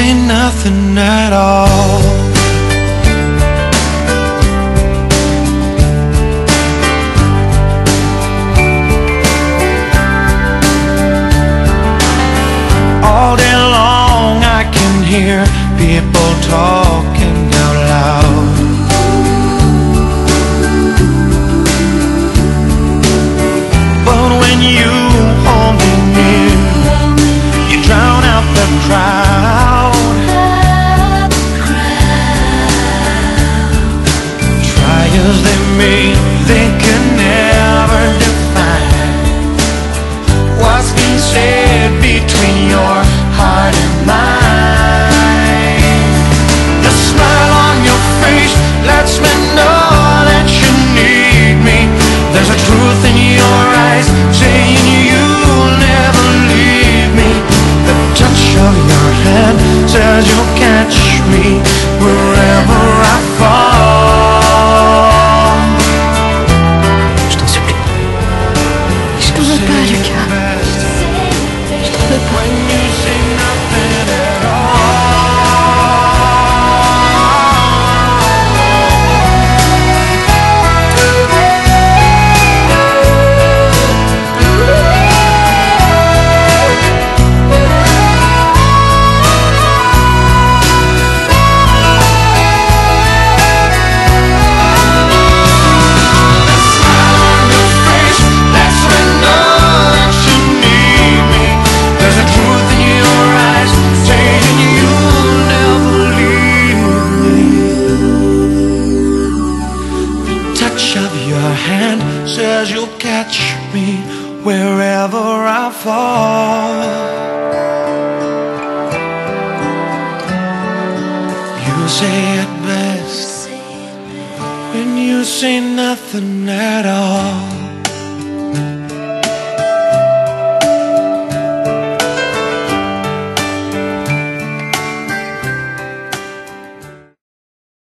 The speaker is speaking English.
say nothing at all. All day long I can hear people talking says you'll catch me And says you'll catch me wherever I fall. You say it best when you say nothing at all.